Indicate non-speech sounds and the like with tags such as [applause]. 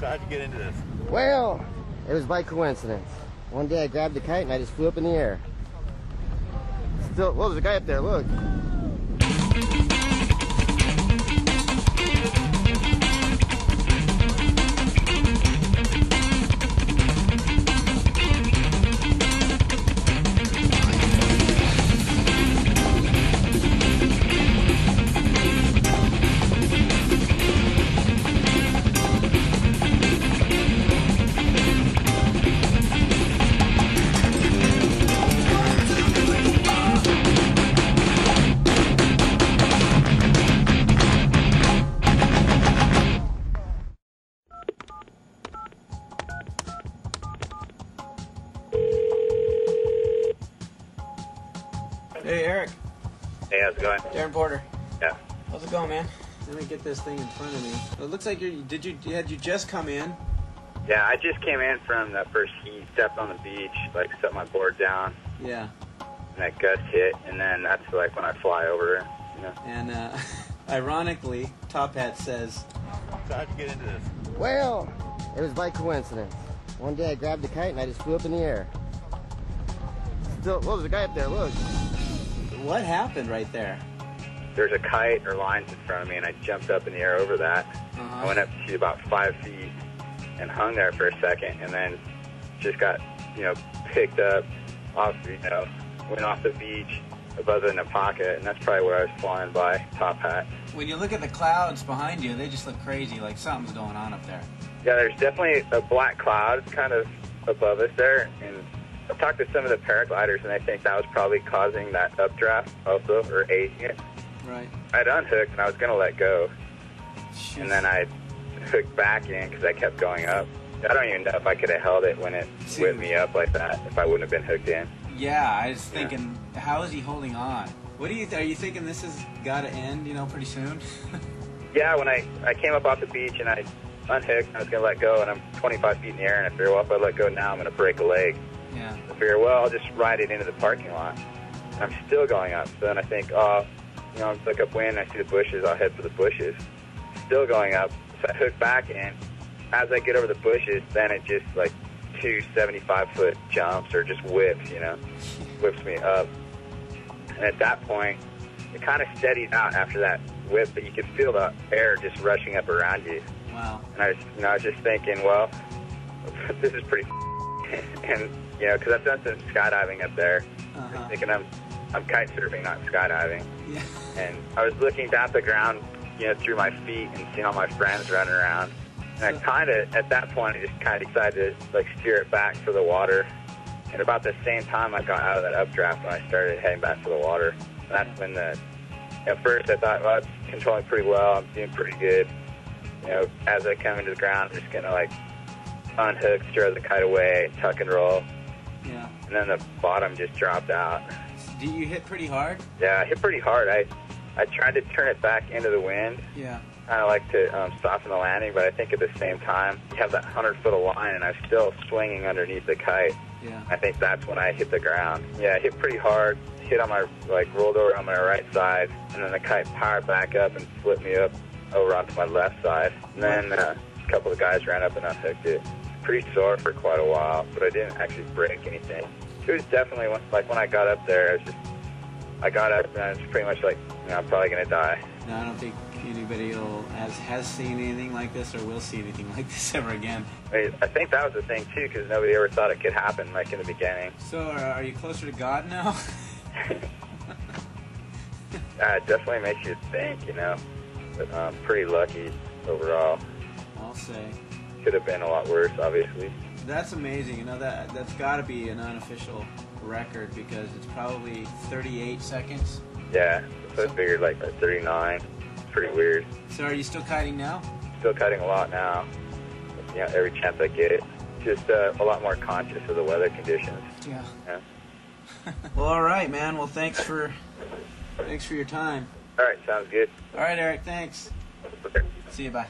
So how'd you get into this? Well, it was by coincidence. One day I grabbed the kite and I just flew up in the air. Still, well, there's a guy up there, look. Hey, Eric. Hey, how's it going? Darren Porter. Yeah. How's it going, man? Let me get this thing in front of me. It looks like you did you had you just come in? Yeah, I just came in from that first heat, stepped on the beach, like set my board down, Yeah. and that gust hit, and then that's like when I fly over, you know. And uh, [laughs] ironically, Top Hat says, So how'd you get into this? Well, it was by coincidence. One day I grabbed the kite and I just flew up in the air. Still, well, there's a guy up there, look. "What happened right there?" There's a kite or lines in front of me, and I jumped up in the air over that. Uh-huh. I went up to about five feet and hung there for a second, and then just got, you know, picked up off, you know, went off the beach above in the Napaka, and that's probably where I was flying by, top hat. When you look at the clouds behind you, they just look crazy. Like something's going on up there. Yeah, there's definitely a black cloud kind of above us there, and I've talked to some of the paragliders, and I think that was probably causing that updraft also, or aiding it. Right. I'd unhooked, and I was going to let go, and then I hooked back in because I kept going up. I don't even know if I could have held it when it See- whipped me up like that if I wouldn't have been hooked in. Yeah, I was thinking, how is he holding on? What do you? Are you thinking this has got to end? You know, pretty soon. [laughs] Yeah, when I, I came up off the beach and I unhooked, and I was going to let go, and I'm 25 feet in the air, and I figured, well, if I let go now, I'm going to break a leg. Yeah. I figure, well, I'll just ride it into the parking lot. And I'm still going up. So then I think, oh, you know, look up wind, I see the bushes, I'll head for the bushes. Still going up. So I hook back in. As I get over the bushes, then it just like two 75 foot jumps or just whips, you know, whips me up. And at that point, it kind of steadied out after that whip, but you could feel the air just rushing up around you. Wow. And I was, you know, I was just thinking, well, [laughs] this is pretty, and you know, because I've done some skydiving up there, Uh-huh. thinking I'm, I'm kite surfing, not skydiving. Yeah. [laughs] And I was looking down at the ground, you know, through my feet and seeing all my friends running around. And I kind of, at that point, I just kind of decided to like steer it back for the water. And about the same time, I got out of that updraft and I started heading back for the water. And that's when the, at first I thought, well, it's controlling pretty well. I'm doing pretty good. You know, as I come into the ground, I'm just gonna like unhook, throw the kite away, tuck and roll, Yeah. and then the bottom just dropped out. Do you hit pretty hard? Yeah, I hit pretty hard. I I tried to turn it back into the wind, Yeah. kind of like to um, soften the landing, but I think at the same time, you have that 100 foot of line, and I'm still swinging underneath the kite. Yeah. I think that's when I hit the ground. Yeah, I hit pretty hard, hit on my, like, rolled over on my right side, and then the kite powered back up and flipped me up over onto my left side. And then uh, a couple of guys ran up and unhooked it. Pretty sore for quite a while, but I didn't actually break anything. It was definitely, like, when I got up there, I was just, I got up and I was pretty much like, you know, I'm probably going to die. No, I don't think anybody will, has has seen anything like this or will see anything [laughs] like this ever again. I, I think that was the thing, too, because nobody ever thought it could happen, like, in the beginning. So, are, are you closer to God now? [laughs] [laughs] Uh, it definitely makes you think, you know. But I'm pretty lucky overall. I'll say. Could have been a lot worse, obviously. That's amazing. You know that that's got to be an unofficial record because it's probably 38 seconds. Yeah, so I figured like at 39. Pretty weird. So, are you still kiting now? Still cutting a lot now. You know, every chance I get. Just uh, a lot more conscious of the weather conditions. Yeah. Yeah. [laughs] Well, all right, man. Well, thanks for thanks for your time. All right, sounds good. All right, Eric. Thanks. Okay. See you. Bye.